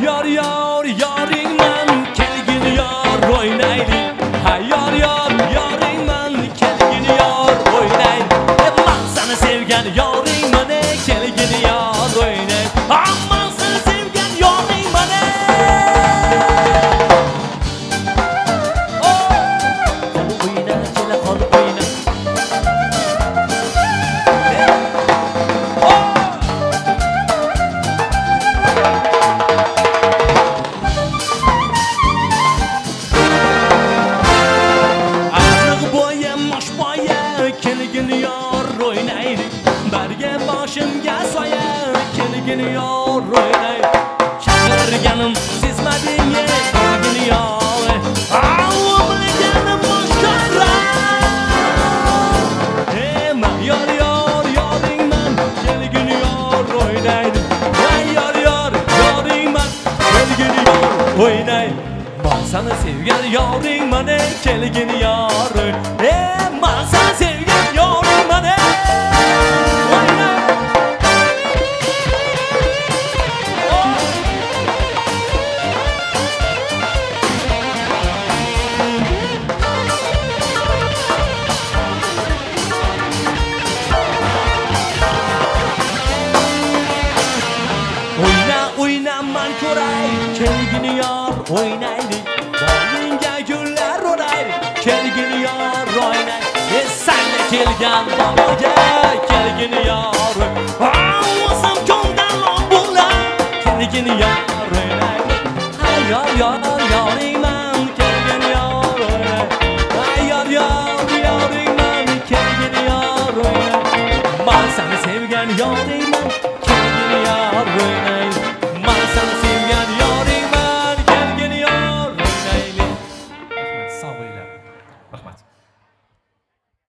Yar yar yaring man kelgin yar o'ynaylik Ha sezmading kelgin yor Au bilganim boshqara Ema yor yor yoring man kelgin yor o'ynaylik Voy yor yor yoring man kelgin yor o'ynaylik Man sana yoring mana kelgin yor E man sana o'yna man ko'ray kelgin yor o'ynaylik boyingga gullar o'raylik kelgin yor o'ynay. E sanga kelgan baloga kelgin yor o'zim ko'ngdan bo'lar kelgin yor o'ynaylik ha yor yor yoring man kelgin yor o'ynay. Ha yor yor yoring man kelgin yor o'ynay. Man seni sevgan yoring